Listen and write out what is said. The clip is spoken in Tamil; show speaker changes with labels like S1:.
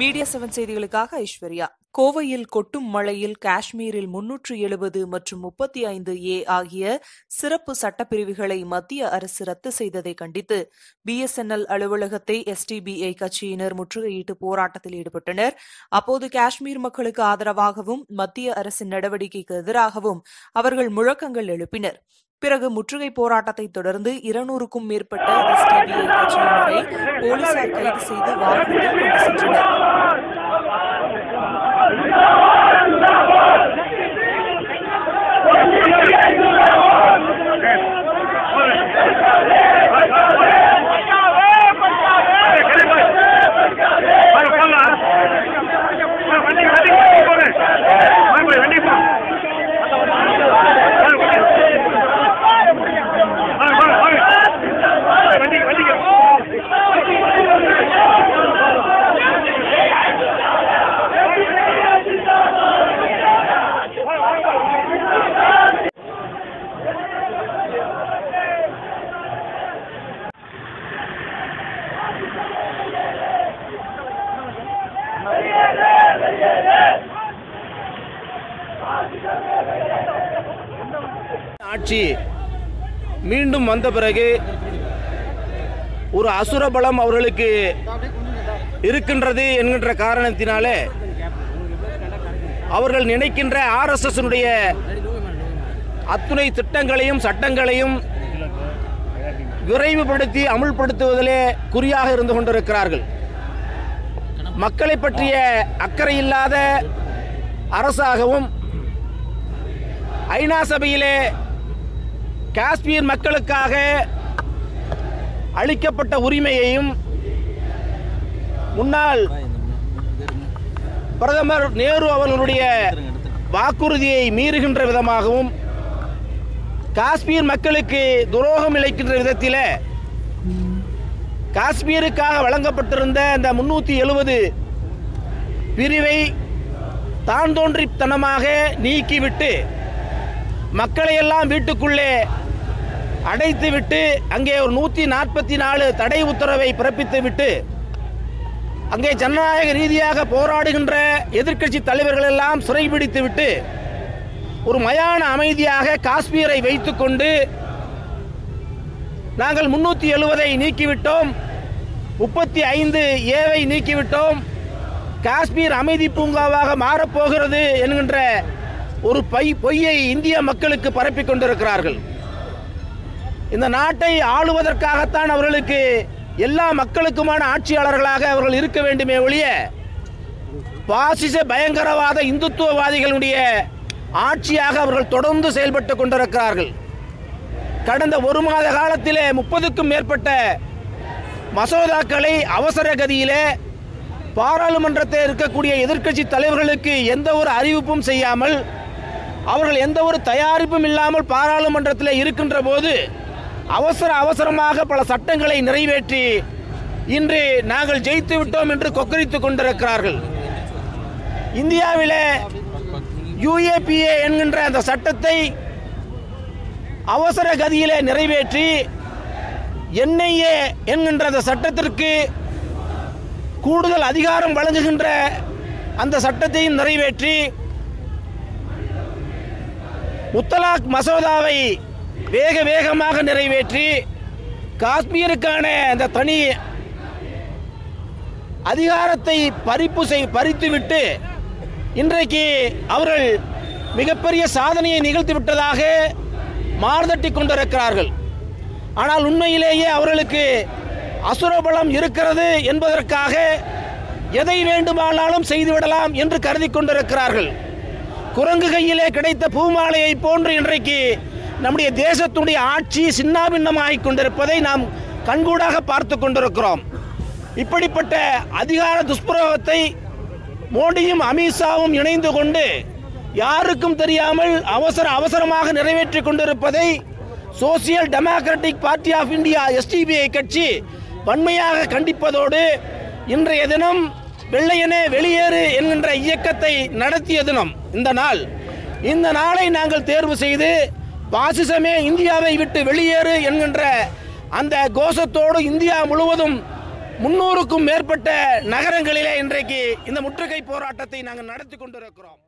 S1: மீடியா செவன் செய்திகளுக்காக ஐஸ்வர்யா. கோவையில் கொட்டும் மழையில் காஷ்மீரில் முன்னூற்று எழுபது மற்றும் முப்பத்தி ஐந்து ஏ ஆகிய சிறப்பு சட்டப்பிரிவுகளை மத்திய அரசு ரத்து செய்ததை கண்டித்து பிஎஸ்என்எல் அலுவலகத்தை எஸ்டிபிஐ கட்சியினர் முற்றுகையிட்டு போராட்டத்தில் ஈடுபட்டனர். அப்போது காஷ்மீர் மக்களுக்கு ஆதரவாகவும் மத்திய அரசின் நடவடிக்கைக்கு எதிராகவும் அவர்கள் முழக்கங்கள் எழுப்பினர். பிறகு முற்றுகை போராட்டத்தை தொடர்ந்து இருநூறுக்கும் மேற்பட்ட எஸ்டிபிஐ கட்சியினரை போலீசார் கைது செய்து வாகனத்தில் கொண்டு சென்றனர்.
S2: ஆட்சி மீண்டும் வந்த பிறகு ஒரு அசுர பலம் அவர்களுக்கு இருக்கின்றது என்கின்ற காரணத்தினாலே அவர்கள் நினைக்கின்ற ஆர்எஸ்எஸ்னுடைய அத்துணை திட்டங்களையும் சட்டங்களையும் விரைவுபடுத்தி அமுல்படுத்துவதிலே குறியாக இருந்து கொண்டிருக்கிறார்கள். மக்களை பற்றிய அக்கறை இல்லாத அரசாகவும் ஐநா சபையிலே காஷ்மீர் மக்களுக்காக அளிக்கப்பட்ட உரிமையையும் முன்னாள் பிரதமர் நேரு அவர்களுடைய வாக்குறுதியை மீறுகின்ற விதமாகவும் காஷ்மீர் மக்களுக்கு துரோகம் இழைக்கின்ற விதத்தில் காஷ்மீருக்காக வழங்கப்பட்டிருந்த அந்த முன்னூற்றி எழுபது பிரிவை தான் தோன்றித்தனமாக நீக்கிவிட்டு மக்களையெல்லாம் வீட்டுக்குள்ளே அடைத்துவிட்டு அங்கே ஒரு நூற்றி நாற்பத்தி நாலு தடை உத்தரவை பிறப்பித்துவிட்டு அங்கே ஜனநாயக ரீதியாக போராடுகின்ற எதிர்க்கட்சி தலைவர்கள் எல்லாம் சிறைபிடித்து விட்டு ஒரு மயான அமைதியாக காஷ்மீரை வைத்துக்கொண்டு நாங்கள் முன்னூற்றி எழுபதை நீக்கிவிட்டோம் முப்பத்தி ஐந்து ஏவை நீக்கிவிட்டோம். காஷ்மீர் அமைதி பூங்காவாக மாறப்போகிறது என்கின்ற ஒரு பை பொய்யை இந்திய மக்களுக்கு பரப்பிக் கொண்டிருக்கிறார்கள். இந்த நாட்டை ஆளுவதற்காகத்தான் அவர்களுக்கு எல்லா மக்களுக்குமான ஆட்சியாளர்களாக அவர்கள் இருக்க வேண்டுமே ஒழிய பாசிச பயங்கரவாத இந்துத்துவவாதிகளுடைய ஆட்சியாக அவர்கள் தொடர்ந்து செயல்பட்டு கொண்டிருக்கிறார்கள். கடந்த ஒரு மாத காலத்திலே முப்பதுக்கும் மேற்பட்ட மசோதாக்களை அவசர கதியிலே பாராளுமன்றத்தில் இருக்கக்கூடிய எதிர்க்கட்சி தலைவர்களுக்கு எந்த ஒரு அறிவிப்பும் செய்யாமல் அவர்கள் எந்த ஒரு தயாரிப்பும் இல்லாமல் பாராளுமன்றத்தில் இருக்கின்ற போது அவசர அவசரமாக பல சட்டங்களை நிறைவேற்றி இன்று நாங்கள் ஜெயித்து விட்டோம் என்று கொக்கரித்துக் கொண்டிருக்கிறார்கள். இந்தியாவிலே யுஏபிஏ என்கின்ற அந்த சட்டத்தை அவசர கதியிலே நிறைவேற்றி என்ஐஏ என்கின்ற அந்த சட்டத்திற்கு கூடுதல் அதிகாரம் வழங்குகின்ற அந்த சட்டத்தையும் நிறைவேற்றி முத்தலாக் மசோதாவை வேக வேகமாக நிறைவேற்றி காஷ்மீருக்கான அந்த தனி அதிகாரத்தை பறிப்பு செய் பறித்துவிட்டு இன்றைக்கு அவர்கள் மிகப்பெரிய சாதனையை நிகழ்த்தி விட்டதாக மார்தட்டி கொண்டிருக்கிறார்கள். ஆனால் உண்மையிலேயே அவர்களுக்கு அசுரபலம் இருக்கிறது என்பதற்காக எதை வேண்டுமானாலும் செய்துவிடலாம் என்று கருதி கொண்டிருக்கிறார்கள். குரங்கு கையிலே கிடைத்த பூமாலையை போன்று இன்றைக்கு நம்முடைய தேசத்துடைய ஆட்சி சின்னாபின்னமாகி கொண்டிருப்பதை நாம் கண்கூடாக பார்த்து கொண்டிருக்கிறோம். இப்படிப்பட்ட அதிகார துஷ்பிரயோகத்தை மோடியும் அமித்ஷாவும் இணைந்து கொண்டு யாருக்கும் தெரியாமல் அவசர அவசரமாக நிறைவேற்றி கொண்டிருப்பதை social democratic party of India SDPI கட்சி வன்மையாக கண்டிப்பதோடு இன்றைய தினம் வெள்ளையனே வெளியேறு என்கின்ற இயக்கத்தை நடத்திய தினம். இந்த நாள். இந்த நாளை நாங்கள் தேர்வு செய்து பாசிசமே இந்தியாவை விட்டு வெளியேறு என்கின்ற அந்த கோஷத்தோடு இந்தியா முழுவதும் முன்னூறுக்கும் மேற்பட்ட நகரங்களிலே இன்றைக்கு இந்த முற்றுகை போராட்டத்தை நாங்கள் நடத்தி கொண்டிருக்கிறோம்.